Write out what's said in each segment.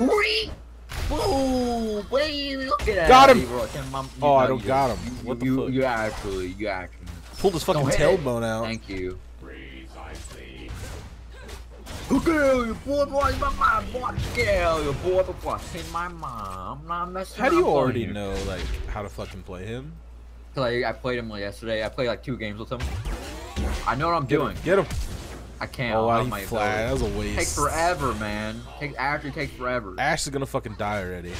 Whee! Boom! Baby, look at that. Got him! Bro. Can my- you Oh, I don't you- got him. You, What the you, fuck? you actually, you actually. Pulled his fucking Don't hit it. tailbone out. Thank you. Okay, your boy, boy, my mom, boy, yeah, your boy, boy, hey, my mom, not messing How do you already here. know like how to fucking play him? Cause I, I played him yesterday. I played like two games with him. I know what I'm Get doing. him. Get him. I can't. Oh, I my flat. That was a waste. Takes forever, man. Take actually takes forever. Ashe is gonna fucking die already.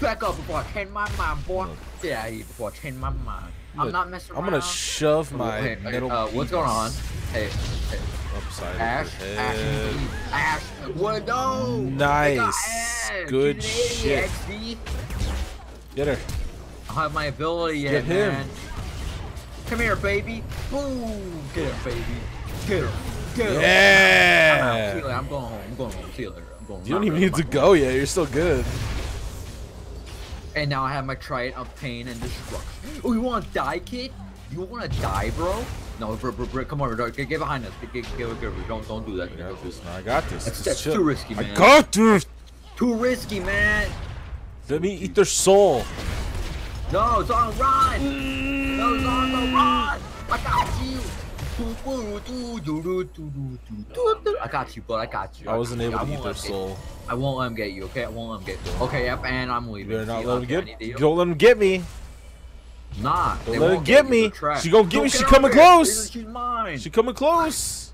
Back up before I change my mind, boy. Get out of here before I change my mind. I'm, gonna- not messing I'm gonna shove my Hey, middle. uh, what's going on? Hey, hey. Upside Ashe, Ashe. Ashe, what no? Nice. They got Ashe. Good She's an idiot, shit. XD. Get her. I have my ability yet, Get him. man. Come here, baby. Boom. Get him, baby. Him. Get him. I'm, out. Yeah. I'm going home. I'm going home. See you later. I'm going You don't even need to home. go yet. You're still good. And now I have my trident of pain and destruction. Oh, you want to die, kid? You want to die, bro? No, bro, bro, bro, come over. Get, get behind us. Get, get, get, get, don't, don't do that. I got this. I got this. That's- that's too risky, man. I got this. Too risky, man. Let me eat their soul. No, it's on run. No, it's on the run. I got you. I got you, but I got you. I wasn't able to eat their soul. I won't let him get you, okay? I won't let him get you. Okay, yep, and I'm You leaving. better not See, let him get. Don't let him get me. Nah, Don't let her won't get me. She gonna get me. She coming close. She's mine. She coming close.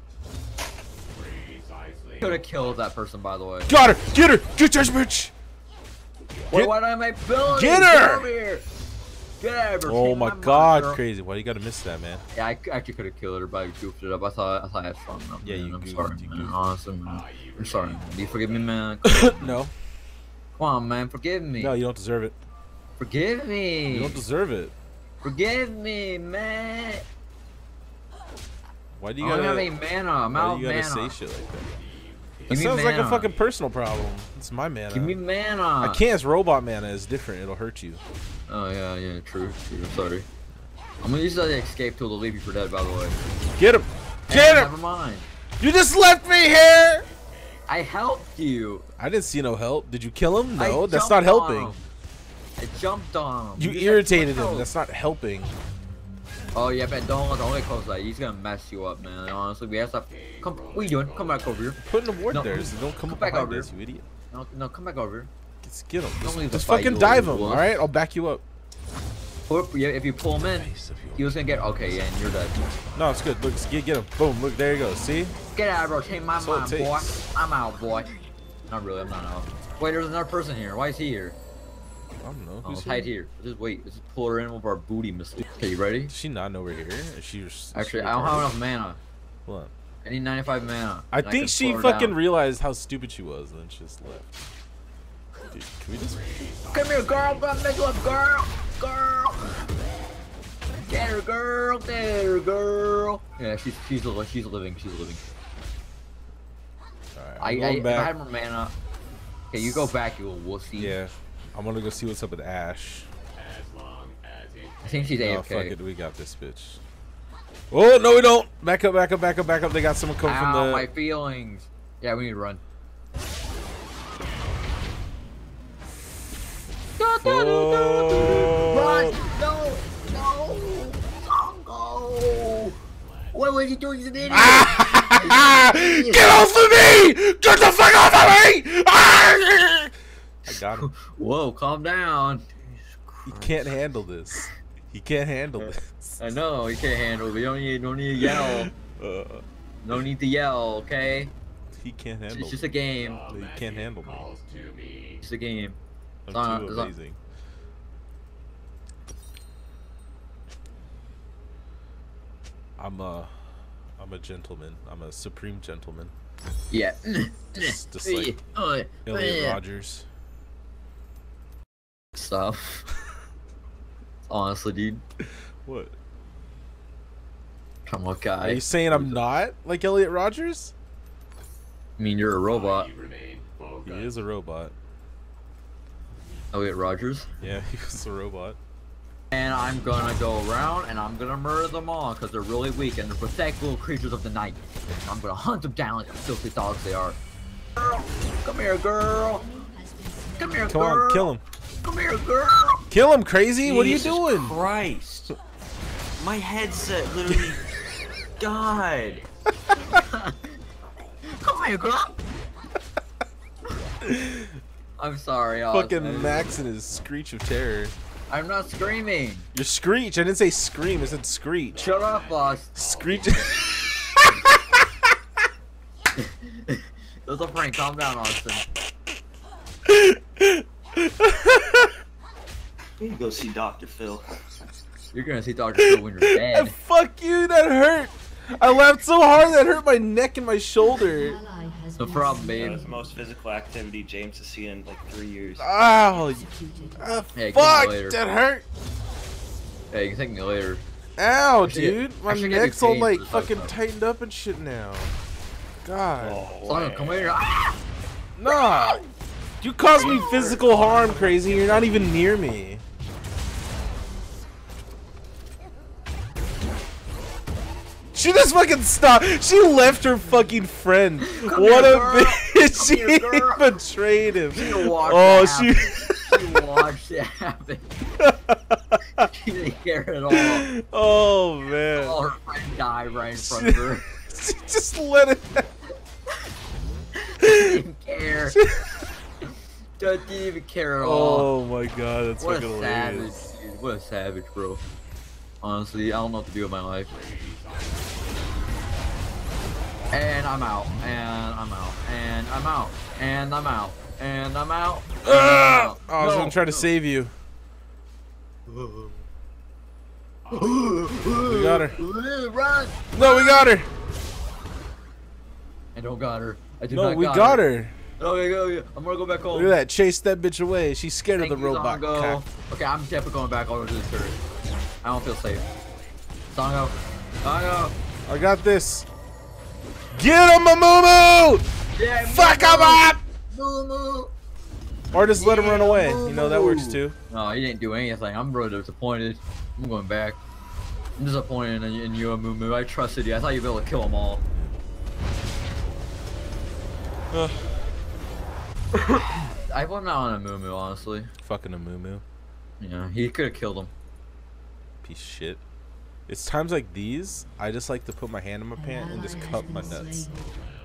could have killed that person, by the way. Got her. Get her. Get this bitch. Get- why do I my? Get her! Get her. Oh Change my mind, god, girl. crazy. Why you gotta miss that, man? Yeah, I actually could have killed her, but I goofed it up. I thought I thought I had fun enough. Yeah, man. you I'm goofed, sorry, you man. goofed. Honestly, man. Ah, I'm sorry. Man. Do you forgive me, man? No. Come on, man. Forgive me. No, you don't deserve it. Forgive me. You don't deserve it. Forgive me, man. Why do I you don't gotta? have any mana. I'm why out do of you gotta say shit like that? Me sounds like a fucking personal problem. It's my mana. Give me mana. I can't. It's robot mana. It's different. It'll hurt you. Oh yeah, yeah, true, true. Sorry. I'm gonna use that escape tool to leave you for dead. By the way. Get him. Hey, Get him. Never mind. You just left me here. I helped you. I didn't see no help. Did you kill him? I No, that's not helping. I jumped on him. You got irritated him. That's not helping. Oh yeah, but don't don't get close that. He's gonna mess you up, man. Honestly, we have to. Come. What are you doing? Come back over here. Putting a ward No, there. So don't come, come back over us, you idiot. No, no, come back over here. Just get him. Don't Just, leave just fucking dive him. All right, I'll back you up. Or, yeah, if you pull him in, he was gonna get. Okay, yeah, and you're dead. No, it's good. Look, get get him. Boom. Look, there you go. See? Get out, bro. Change my mind, boy. I'm out, boy. Not really. I'm not out. Wait, there's another person here. Why is he here? I don't know. Oh, Who's hide here? Just wait. Let's just pull her in with our booty missile. Okay, you ready? Does she not know we're here? She is Actually, she I don't have enough mana. What? I need 95 mana. I think can she fucking down. realized how stupid she was and then she just left. Dude, can we just? Come here, girl. I'm gonna make you up, girl. Girl. Get her, girl. Get her, girl. Yeah, she's she's she's living. She's living. Alright, I, I'm I, going if I had more mana. Okay, you go back, you little wussy. Yeah, I'm gonna go see what's up with Ashe. I think she's Oh fuck it, we got this bitch. Oh no, we don't. Back up, back up, back up, back up. They got someone coming Ow, from the. my feelings. Yeah, we need to run. Oh. Run! No! No! Don't go! What was he doing? He's an idiot! Get off of me! Get the fuck off of me! I got him. Whoa, calm down. He can't handle this. He can't handle this. I know, he can't handle it. You don't need, don't need to yell. Uh, No need to yell, okay? he can't handle. It's just a game. He can't handle me. It's a game. I'm Uh, too it's not- amazing. I'm a, I'm a gentleman. I'm a supreme gentleman. Yeah. Just- just like Elliot Rogers. Stuff. Honestly, dude. What? Come on, Are guy. you saying I'm not like Elliot Rogers? I mean, you're a robot. He is a robot. Elliot Rogers. Yeah, he was a robot. And I'm gonna go around and I'm gonna murder them all because they're really weak and they're pathetic little creatures of the night. I'm gonna hunt them down like the filthy dogs they are. Girl, Come here, girl. Come here, Come girl. on, kill him. Come here, girl. Kill him, crazy! what are you doing? Christ. My headset literally. God. Come here, girl. I'm sorry, Austin. Fucking Max and his screech of terror. I'm not screaming. Your screech. I didn't say scream. I said screech. Shut up, boss. Screech. It was a prank. Calm down, Austin. We need go see Dr. Phil. You're gonna see Dr. Phil when you're dead. Fuck you. That hurt. I laughed so hard that hurt my neck and my shoulder. No problem, That babe. was the most physical activity James has seen in like three years. Ow. Ah, Hey, fuck. come later. That hurt. Hey, you can take me later. Ow, I get- dude. My I neck's all like fucking episode. tightened up and shit now. God. Oh, Solomon, come here. Ah! Nah. You caused me physical harm, crazy. You're not even near me. She just fucking stopped. She left her fucking friend. Come what here, a girl. bitch. Come She here, betrayed him. She Oh, she. She watched it happen. she didn't care at all. oh man. All her friend died right in front of her. she just let it. Happen. She didn't care. Didn't even care at all. Oh my god, that's what a fucking savage, dude. What a savage, bro. Honestly, I don't know what to do with my life. And I'm out. And I'm out. And I'm out. And I'm out. And I'm out. and I'm Ah! out. Oh, I was No, gonna try to no. save you. We got her. Run! No, we got her. I don't got her. I do No, not we got, got her. her. Okay, go. yeah. I'm gonna go back home. Look at that. Chase that bitch away. She's scared Thank of the robot. Zongo. Okay, I'm definitely going back over to the turret. I don't feel safe. Zongo. Zongo. I got this. Get him, Mamumu! Yeah, Fuck him up! Moo moo. Or just let him run Yeah, away. You know, that works too. No, he didn't do anything. I'm really disappointed. I'm going back. I'm disappointed in, in you, Moo. I trusted you. I thought you'd be able to kill them all. Ugh. I wouldn't on a Moo Moo, honestly. Fucking Amumu. Yeah, he could have killed him. Piece of shit. It's times like these, I just like to put my hand in my pant and just cup my nuts.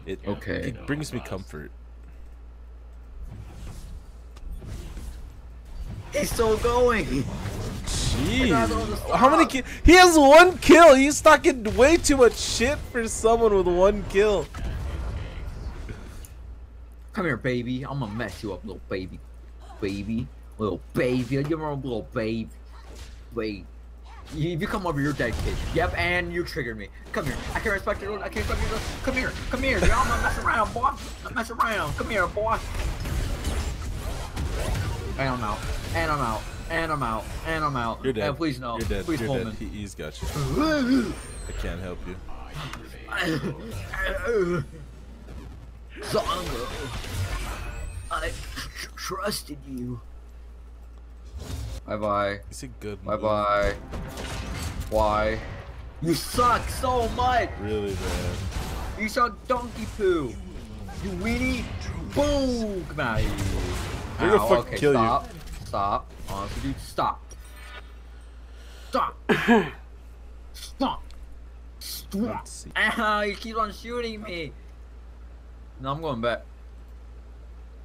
It, Okay. it brings me comfort. He's still going. Jeez. How many ki- He has one kill. He's talking way too much shit for someone with one kill. Come here, baby. I'm gonna mess you up, little baby. Baby. Little baby. You're a little baby. Wait. You, if you come over, you're dead, kid. Yep, and you triggered me. Come here. I can't respect your. I can't respect your. Come here. Come here. Y'all not mess around, boy. Not mess around. Come here, boy. And I'm out. And I'm out. And I'm out. And I'm out. You're dead. And please no. You're dead. Please You're dead. he's got you. I can't help you. Zongo. I tr- trusted you. Bye bye. He's a good Bye move. bye. Why? You suck so much. Really bad. You suck donkey poo. You weenie. Boom. Come out of here. They're gonna fucking okay, kill you. stop. Stop. Honestly, dude, stop. Stop. stop. Stop. Let's. Ow, you keep on shooting me. No, I'm going back.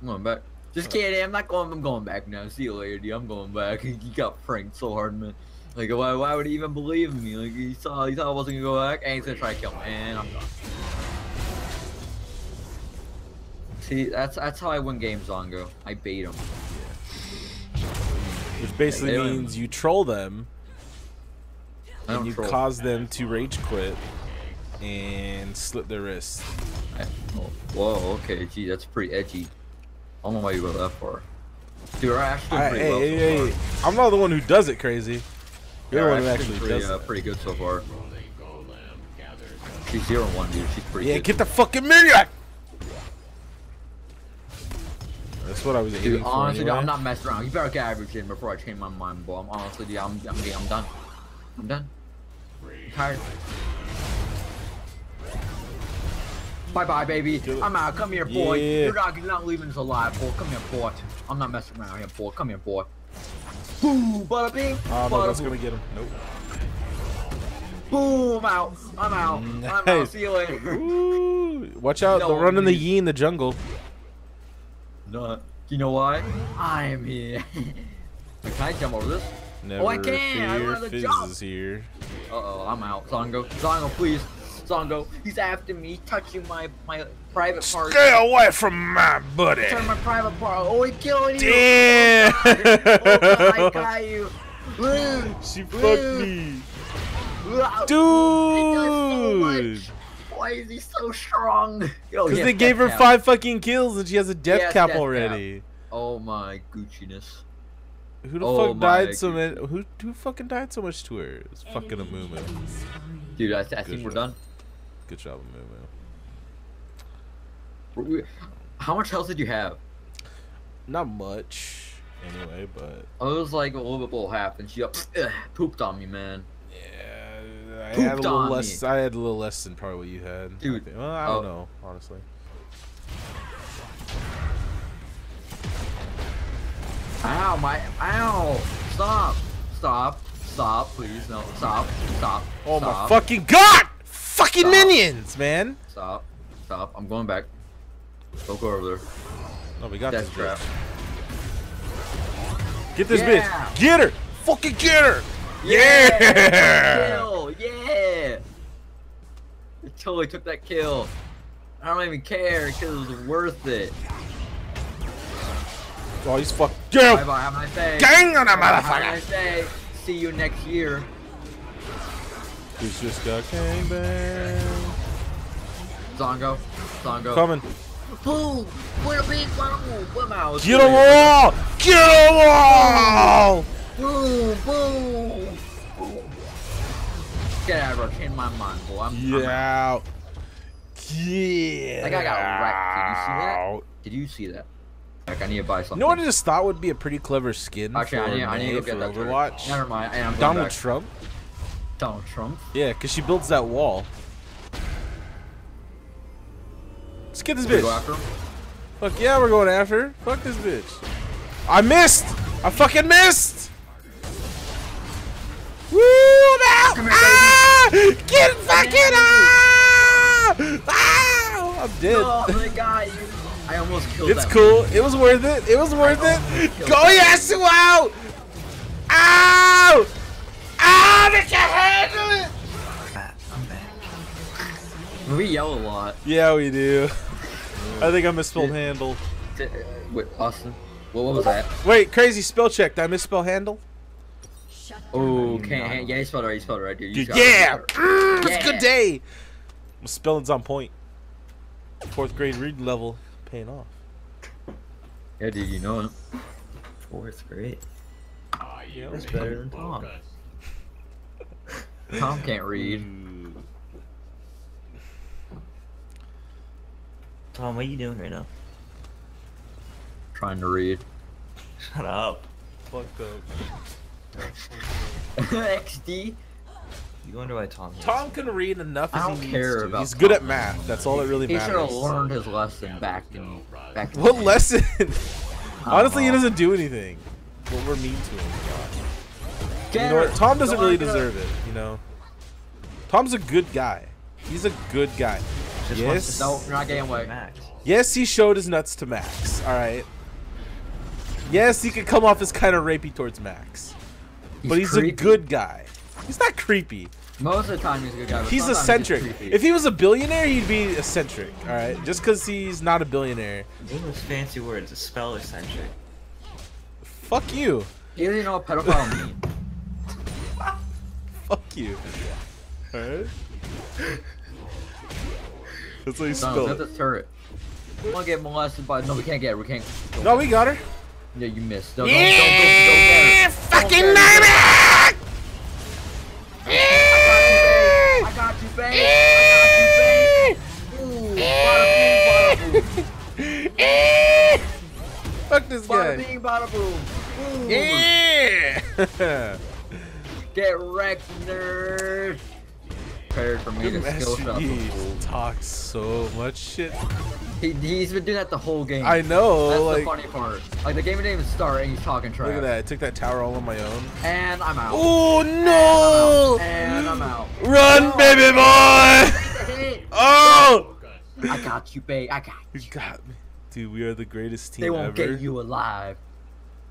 I'm going back. Just kidding. I'm not going. I'm going back now. See you later, dude. I'm going back. He got pranked so hard, man. Like, why? Why would he even believe me? Like, he saw. He thought I wasn't gonna go back, and he's gonna try to kill me. And I'm done. See, that's that's how I win games, Zongo. I bait him. Which basically means you troll them and you troll. cause them to rage quit and slit their wrists. Whoa. Okay. Gee, that's pretty edgy. I don't know why you go that far. Dude, I actually I, pretty hey, well hey, so hey. I'm not the one who does it crazy. You're the Yeah, one who actually pretty, does uh, it. pretty good so far. She's zero one, dude. She's pretty Yeah, good. get the fucking minion! That's what I was Dude, for honestly, dude, anyway. I'm not messing around. You better get average in before I change my mind, bro. I'm honestly, dude, I'm, I'm, I'm done. I'm done. I'm tired. Bye bye, baby. I'm out. Come here, boy. Yeah. You're not, you're not leaving us alive, boy. Come here, boy. I'm not messing around here, boy. Come here, boy. Boom, bada bing. Oh no, that's gonna get him. Nope. Boom, I'm out. I'm out. I'm out. Nice. See you later. Ooh, watch out! No, They'll run in the yee in the jungle. No. You know why? I am here. Can I jump over this? Never Oh, I can! I fear the Fizz jump. is here. Uh oh, I'm out. Zongo, Zongo, please. Zongo, he's after me, touching my my private part. Stay away from my buddy. Turn my private part. Oh, he killing you. Damn! Oh, God, oh, I got you. Woo, She woo. fucked me. woo. He does so much. Dude! Why is he so strong? Because he they gave her cap. five fucking kills and she has a death Yes, cap death cap. already. Oh my Gucci-ness. Who the Oh fuck died so much? Who who fucking died so much to her? It's fucking a moo Dude, I, I think we're job. done. Good job, moo We- How much health did you have? Not much, anyway, but oh, I was like a little bit below half, and she up, pooped on me, man. yeah, I Pooped had a little less. me. I had a little less than probably what you had. I Dude, think. Well, I don't oh. know, honestly. Ow, my, ow! Stop! Stop! Stop, please, no, stop, stop, Oh my fucking god! Fucking Stop. minions, man! stop, stop, I'm going back. Don't go over there. Oh, we got Death this trap. bitch. Get this Yeah. bitch. Get her. Fucking get her. Yeah! Yeah. Kill! Yeah! I totally took that kill. I don't even care because it was worth it. Oh, he's fuck. Bye Get bye, have a nice day. Gang on a Have a motherfucker. nice day. See you next year. He's just got gangbang. Zongo. Zongo. Coming. Boom! What a big out. Get them all. Get them all. Boom! Boom! Boom. Get out of here. Change my mind, boy. I'm, I'm out. Yeah. That guy got wrecked. Did you see that? Did you see that? Like, I need to buy something. You know what I just thought would be a pretty clever skin Actually, for I need, I need to get that. turret. Overwatch? Never mind. I am Donald back. Trump. Donald Trump. Yeah, because she builds that wall. Let's get this Should we go bitch. after him? Fuck yeah, we're going after her. Fuck this bitch. I missed. I fucking missed. Woo! I'm out. Here, ah! Get fucking ah! Ah! I'm dead. Oh my god, you. I almost killed It's that cool. It was worth it. It was worth almost it. Go that yes! Wow! Ow! They can't handle it. I'm back. We yell a lot. Yeah, we do. I think I misspelled Yeah. handle. T- uh, Wait, Austin. What, what was that? Wait, crazy spell check. Did I misspell handle? Oh, can't. Yeah, you spelled it right. You spelled it right, dude. You shot Yeah! it. Mm, it's a Yeah. good day. My spelling's on point. Fourth grade reading level paying off. Yeah, dude, you know it. Fourth grade. Oh, Yeah, That's better than Tom. Tom can't read. Tom, what are you doing right now? Trying to read. Shut up. Fucked up. XD. You wonder why Tom. hates Tom can read enough I don't he needs care to. about He's good at math. That's all that really matters. He should have learned his lesson back in. Back in What lesson? Honestly, he uh-huh. doesn't do anything. But we're mean to him. Get You know what? Tom doesn't really on, get her. deserve it. You know. Tom's a good guy. He's a good guy. Just Yes. to No, you're not getting away. Max. Yes, he showed his nuts to Max. All right. Yes, he could come off as kind of rapey towards Max, but he's creepy. a good guy. He's not creepy. Most of the time, he's a good guy. He's eccentric. creepy. If he was a billionaire, he'd be eccentric. All right, just because he's not a billionaire. Those fancy words. A spell eccentric. Fuck you. he doesn't know what pedophile means. Fuck you. All right. That's what you Son, spell get it. this turret. I want to get molested by. No, we can't get her. We can't. don't No, we got her. her. Yeah, you missed. Don't, don't, don't, don't, don't get her. fucking Don't get her. baby! I got you, babe. I got you, babe. Ooh, bada bing, bada boom. Fuck this Bada guy. bing, bada boom. Ooh. Yeah. Get wrecked, nerd. prepared for me to skill shot the talks so much shit. He, he's been doing that the whole game. I know, That's like, the funny part. Like the game didn't even start and he's talking trash. look at that. I took that tower all on my own. And I'm out. Oh no! And I'm out. Run, No. baby boy! Oh! I got you, babe. I got You you. got me. Dude, we are the greatest team They won't ever. get you alive.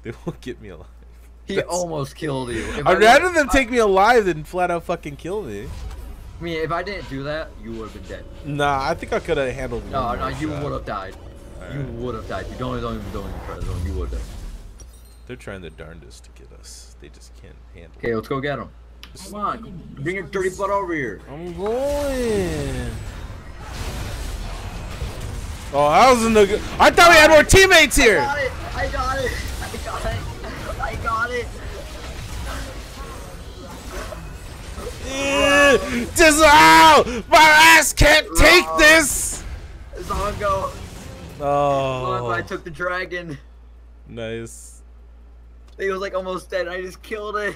They won't get me alive. He That's- almost killed you. If I I'd rather them take me alive than flat out fucking kill me. I mean, if I didn't do that, you would have been dead. Nah, I think I could have handled No, no, you would have died. You would have died. You don't, don't even, don't even try to. You would have. They're trying their darndest to get us. They just can't handle Okay, let's go get them. Come on, bring your dirty butt over here. I'm going. Oh, that was no good. I thought we had more teammates I here. got it. I got it. I got it. I got it. Just ow! My ass can't take Wrong. this. Zongo. Oh. I Oh, took the dragon. nice. He was like almost dead. I just killed it.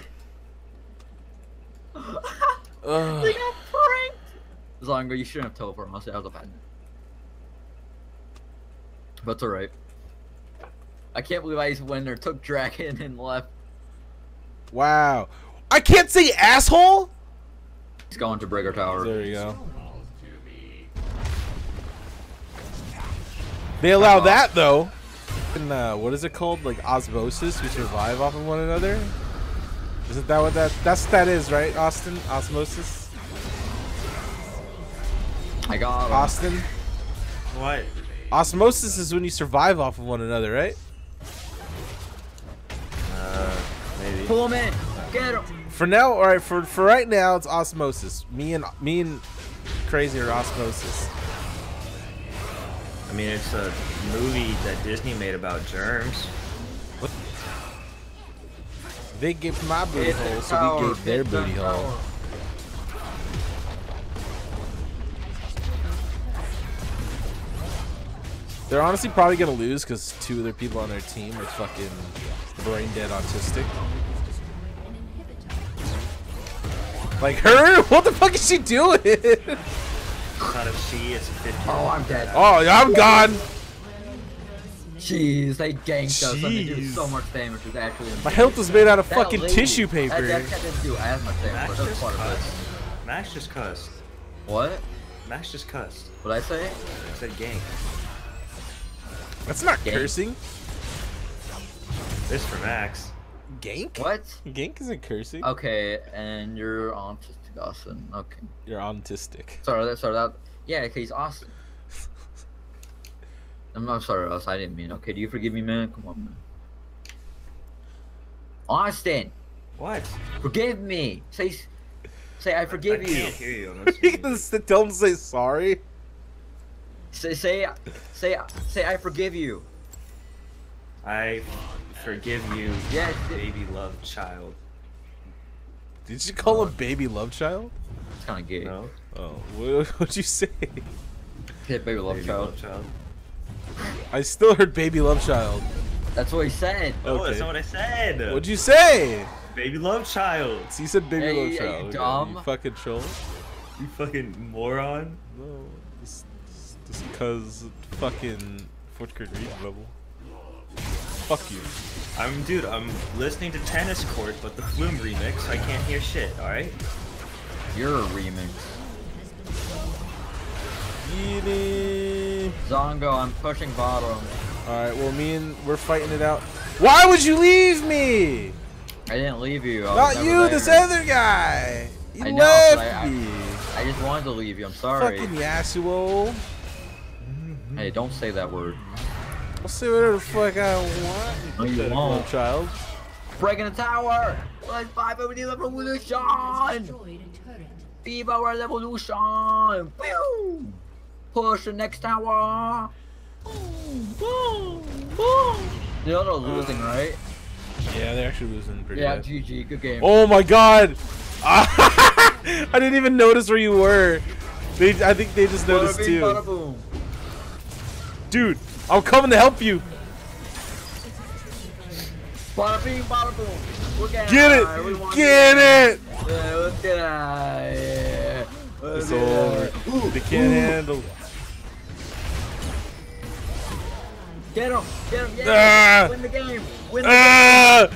they got pranked. Zongo, you shouldn't have teleported. Honestly, that was a bad. But it's alright. I can't believe I just went there, took dragon, and left. Wow. I can't say asshole. He's going to Breaker Tower. There you go. They allow that though. And uh, what is it called? Like osmosis? We survive off of one another. Isn't that what that? That's what that is, right, Austin? Osmosis. I got him. Austin. What? Osmosis is when you survive off of one another, right? Maybe. Pull him in. Get him. For now, all right. For for right now, it's osmosis. Me and me and crazy are osmosis. I mean, it's a movie that Disney made about germs. They gave my booty Hit the hole, so tower, we gave their hit the booty hole. They're honestly probably gonna lose because two of their people on their team are fucking brain dead autistic. Like her? What the fuck is she doing? Not a she, it's a 50. Oh, I'm dead. oh, yeah, I'm gone. Jeez, they ganked us and they do so much damage. It's actually My health is made out of That fucking lady- tissue That, paper. that didn't do as much damage, Max just part of cussed. it. Max just cussed. What? Max just cussed. What I say? I said gank. That's not Gank. cursing. This for Max. Gank? What? Gank isn't cursing. Okay, and you're autistic, Austin. Okay. You're autistic. Sorry, that, sorry, that. Yeah, okay, he's Austin. I'm, I'm sorry, Austin. I didn't mean. Okay, do you forgive me, man? Come on, man. Austin, What? forgive me. Say, say, I forgive I you. can't hear you. I'm you listening to you. tell him to say sorry? Say, say, say, say, I forgive you. I forgive you, Yes, baby love child. Did you call him baby love child? It's kind of gay. No? Oh, what, what'd you say? Yeah, baby love baby child. love child. I still heard baby love child. That's what he said. Oh, Okay. that's not what I said. What'd you say? Baby love child. So you said baby Hey, love are you child. dumb? You fucking troll. You fucking moron. No, this, this, this cause fucking fourth grade reading level. Fuck you. I'm dude. I'm listening to Tennis Court, but the Flume remix. I can't hear shit. All right. You're a remix. Yeety. Zongo, I'm pushing bottom. Alright, well me and we're fighting it out. Why would you leave me? I didn't leave you. I Not you, there. this other guy. You I know, left but I- I- me. I just wanted to leave you. I'm sorry. Fucking Yasuo. Hey, don't say that word. I'll say whatever the fuck I want. No, you little won't. child. Breaking the tower. Let's fight over the revolution. A. Viva our revolution. Pew! Push the next tower. Boom, boom, boom. The other losing, uh, right? Yeah, they're actually losing pretty Yeah, bad. GG. Good game. Oh my god! I didn't even notice where you were. They, I think they just noticed too. Dude, I'm coming to help you. Bada bing, bada boom. We're Get it! Get it! Yeah, let's get out. Yeah. It's over. Ooh, They can't ooh. handle. Get him! Get him! Yeah! Ah! Win the game! Win the Ah,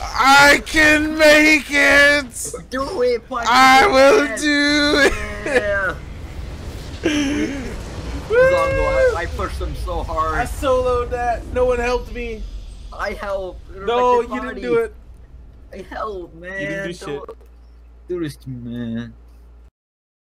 I can make it. Do it! Punch I will do it. Zongo, I, I pushed him so hard. I soloed that. No one helped me. I helped. No, you didn't do it. I helped, man. You didn't do Don't Do this to me, man.